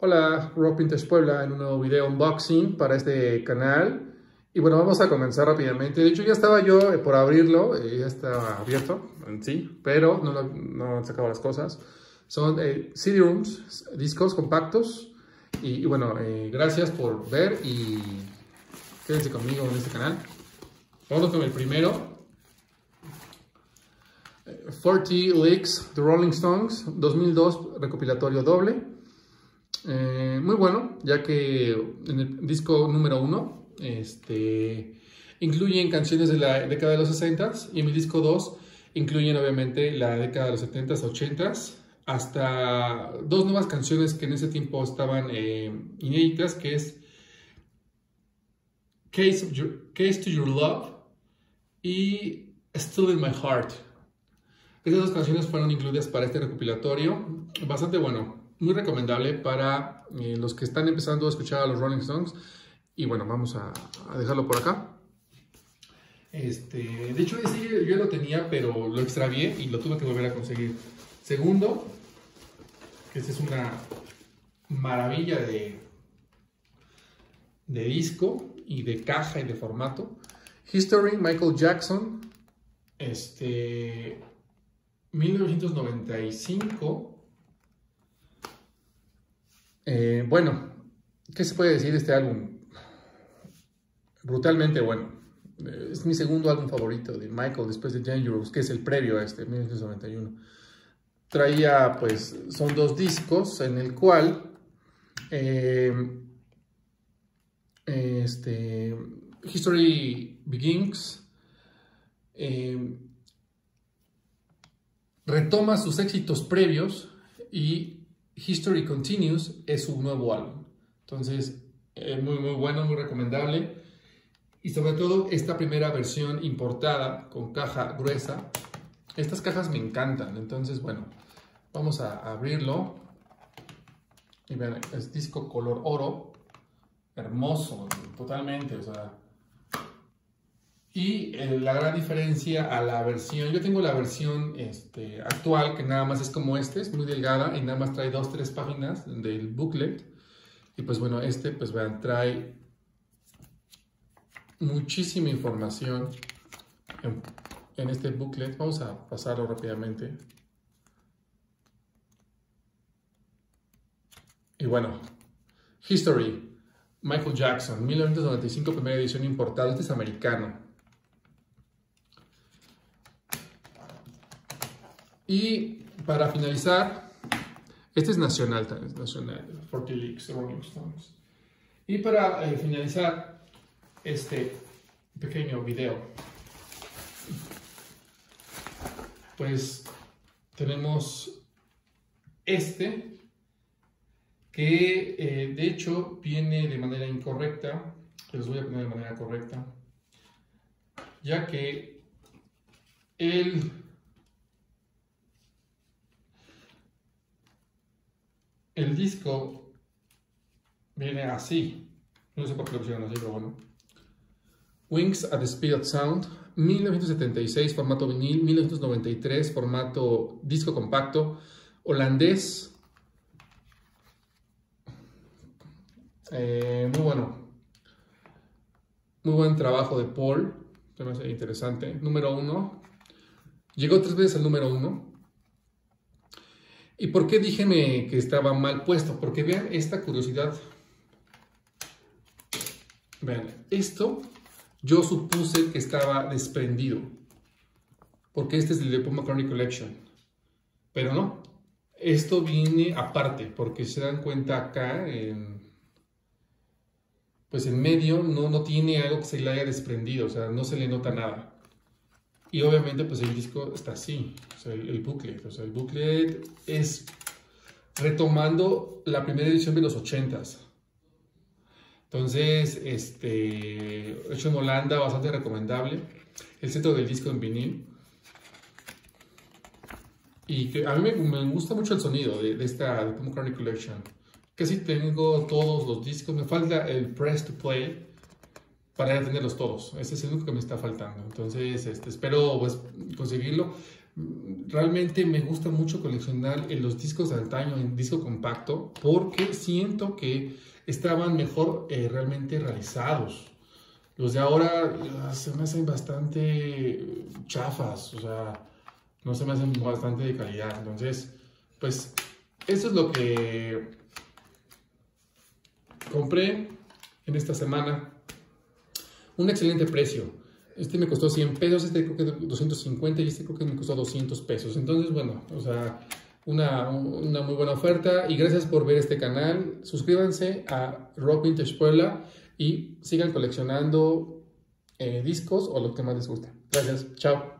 Hola, Rock Pinterest Puebla en un nuevo video unboxing para este canal. Y bueno, vamos a comenzar rápidamente. De hecho, ya estaba yo eh, por abrirlo, eh, ya estaba abierto en sí, pero no, lo- no han sacado las cosas. Son eh, CD-ROOMs, discos compactos. Y, y bueno, eh, gracias por ver y quédense conmigo en este canal. Vamos con el primero. Eh, 40 Licks, The Rolling Stones, 2002, recopilatorio doble. Eh, muy bueno, ya que en el disco número uno este, incluyen canciones de la década de los 60 y en mi disco 2 incluyen obviamente la década de los 70s, 80s, hasta dos nuevas canciones que en ese tiempo estaban eh, inéditas, que es Case, Case to Your Love y Still in My Heart. Estas dos canciones fueron incluidas para este recopilatorio. Bastante bueno, muy recomendable para eh, los que están empezando a escuchar a los Rolling Stones. Y bueno, vamos a, a dejarlo por acá. Este, de hecho, ese yo lo tenía, pero lo extravié y lo tuve que volver a conseguir. Segundo, que esta es una maravilla de, de disco y de caja y de formato. History, Michael Jackson, este, 1995. Eh, bueno, ¿qué se puede decir de este álbum? Brutalmente bueno. Eh, Es mi segundo álbum favorito de Michael después de Dangerous, que es el previo a este, 1991. Traía, pues, son dos discos en el cual eh, este, History Begins retoma sus éxitos previos y History Continues es su nuevo álbum. Entonces, eh, muy, muy bueno, muy recomendable. Y sobre todo esta primera versión importada con caja gruesa. Estas cajas me encantan. Entonces, bueno, vamos a abrirlo. Y vean, es disco color oro. Hermoso, totalmente. O sea, y eh, la gran diferencia a la versión, yo tengo la versión este, actual que nada más es como este, es muy delgada y nada más trae dos, tres páginas del booklet. Y pues bueno, este pues vean, trae muchísima información en, este booklet. Vamos a pasarlo rápidamente. Y bueno, History, Michael Jackson, 1995, primera edición importada. Este es americano. Y para finalizar, este es nacional, también es nacional, 40 Leaks, Rolling Stones. Y para eh, finalizar este pequeño video, pues tenemos este que eh, de hecho viene de manera incorrecta, que los voy a poner de manera correcta, ya que el el disco viene así. No sé por qué lo pusieron así, pero bueno. Wings at the Speed of Sound, 1976, formato vinil, 1993, formato disco compacto, holandés. Eh, muy bueno. Muy buen trabajo de Paul. Interesante. Número uno. Llegó tres veces al número uno. ¿Y por qué díjeme que estaba mal puesto? Porque vean esta curiosidad. Vean, esto yo supuse que estaba desprendido. Porque este es el de Paul McCartney Collection. Pero no. Esto viene aparte. Porque se dan cuenta acá, en, pues en medio, no, no tiene algo que se le haya desprendido. O sea, no se le nota nada. Y obviamente pues el disco está así, el, booklet. O sea, el booklet es retomando la primera edición de los 80s. Entonces, este, hecho en Holanda, bastante recomendable. El centro del disco en vinil. Y que a mí me, gusta mucho el sonido de, esta de McCartney Collection. Casi tengo todos los discos. Me falta el Press to Play para ya tenerlos todos. Ese es el único que me está faltando. Entonces, este, espero pues, conseguirlo. realmente me gusta mucho coleccionar en los discos de antaño en disco compacto porque siento que estaban mejor eh, realmente realizados. Los de ahora ah, se me hacen bastante chafas, o sea, no se me hacen bastante de calidad. Entonces, pues, eso es lo que compré en esta semana. Un excelente precio. Este me costó 100 pesos, este creo que 250 y este creo que me costó 200 pesos. Entonces, bueno, o sea, una, una muy buena oferta y gracias por ver este canal. Suscríbanse a Rock Vintage Puebla y sigan coleccionando eh, discos o lo que más les guste. Gracias, chao.